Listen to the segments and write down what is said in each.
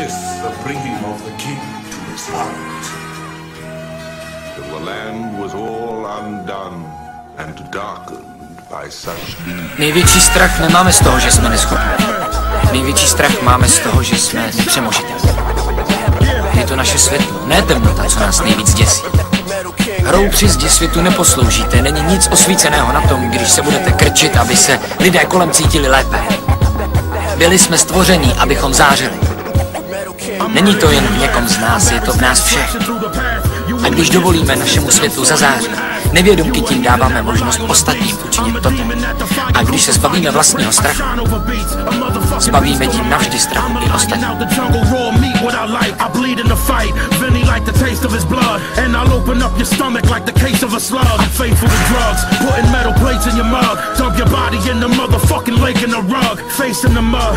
this the bringing of the king to his heart? Till the land was all undone and darkened by such. Největší strach nemáme z toho, že jsme neschopní. Největší strach máme z toho, že jsme nepřemožitelní. Je to naše světlo, ne temnota, co nás nejvíc děsí. Hrou při zdi světu neposloužíte, není nic osvíceného na tom, když se budete krčit, aby se lidé kolem cítili lépe. Byli jsme stvoření, abychom zářili. Není to jen v někom z nás, je to v nás všech. A když dovolíme našemu světu zazářit, nevědomky tím dáváme možnost ostatním učinit toto. A když se zbavíme vlastního strachu, zbavíme tím navždy strachu i ostatní. I'll open up your stomach like the case of a slug. I'm faithful to drugs, putting metal plates in your mug. Dump your body in the motherfucking lake in the rug. Face in the mud.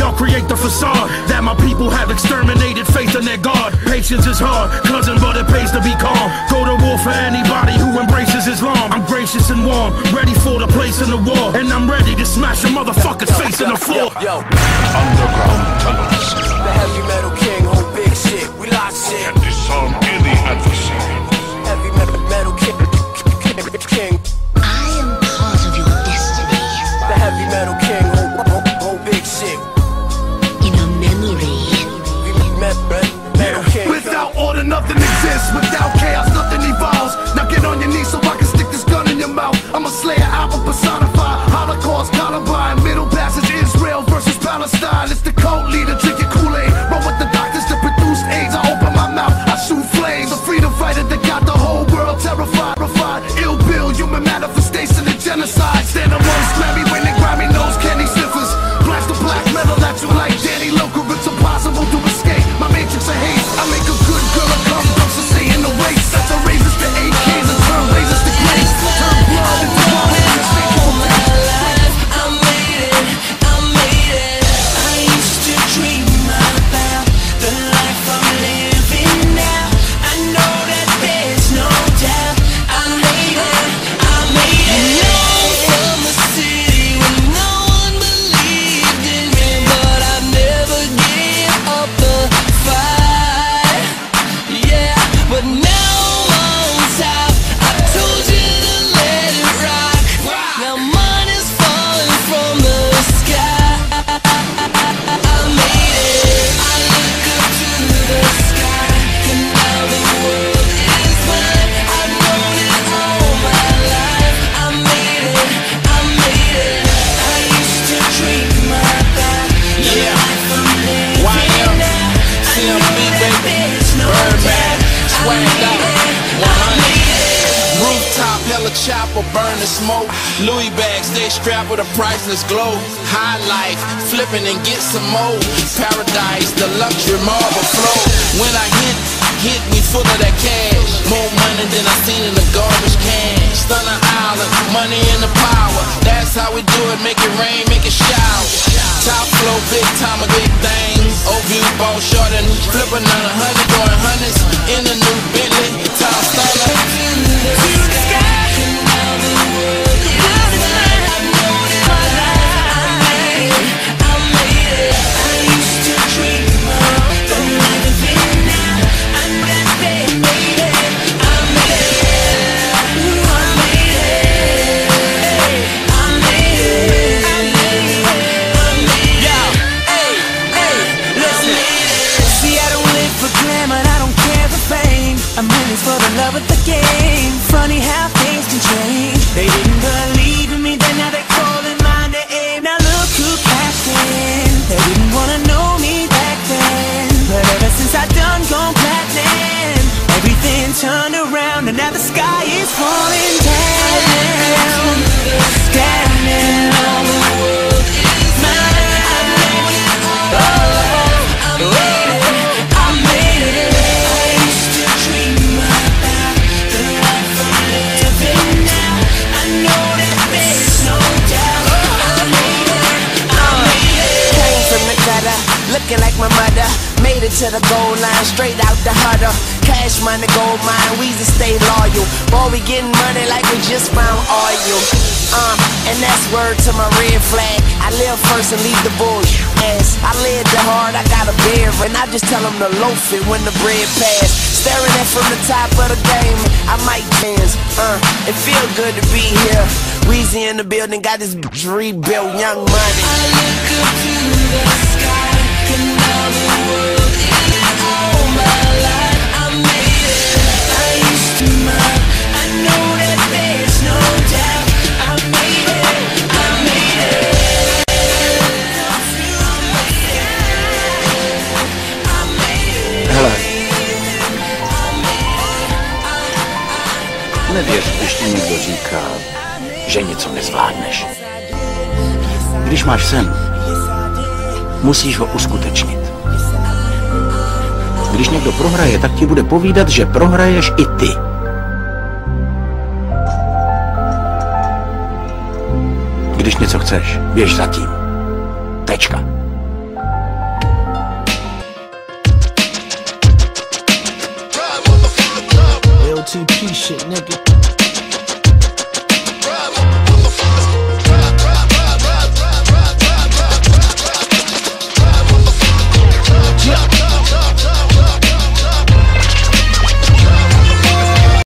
Y'all create the facade that my people have exterminated faith in their God. Patience is hard, cousin, but it pays to be calm. Go to war for anybody who embraces Islam. I'm gracious and warm, ready for the place in the war. And I'm ready to smash a motherfucker's face in the floor. Yo, Underground tunnels the heavy metal nothing exists. I'm the smoke. Louis bags, they strapped with a priceless glow. High life, flipping and get some more. Paradise, the luxury marble flow. When I hit, hit me full of that cash. More money than I seen in the garbage can. Stunner Island, money and the power. That's how we do it, make it rain, make it shower. Top flow, big time, a big thing. Old view, ball short and flipping on a hundred, going hundreds in a new of the game. made it to the goal line, straight out the huddle. Cash money, gold mine, Weezy stay loyal. Boy, we getting money like we just found oil. Um, and that's word to my red flag. I live first and leave the bush. Ass, I live the hard, I got a bear, and I just tell them to loaf it when the bread pass. Staring at from the top of the game, I might dance. Uh, it feel good to be here. Weezy in the building, got this rebuilt, young money. Nevěř, když ti někdo říká, že něco nezvládneš. Když máš sen, musíš ho uskutečnit. Když někdo prohraje, tak ti bude povídat, že prohraješ i ty. Když něco chceš, běž zatím. Tečka.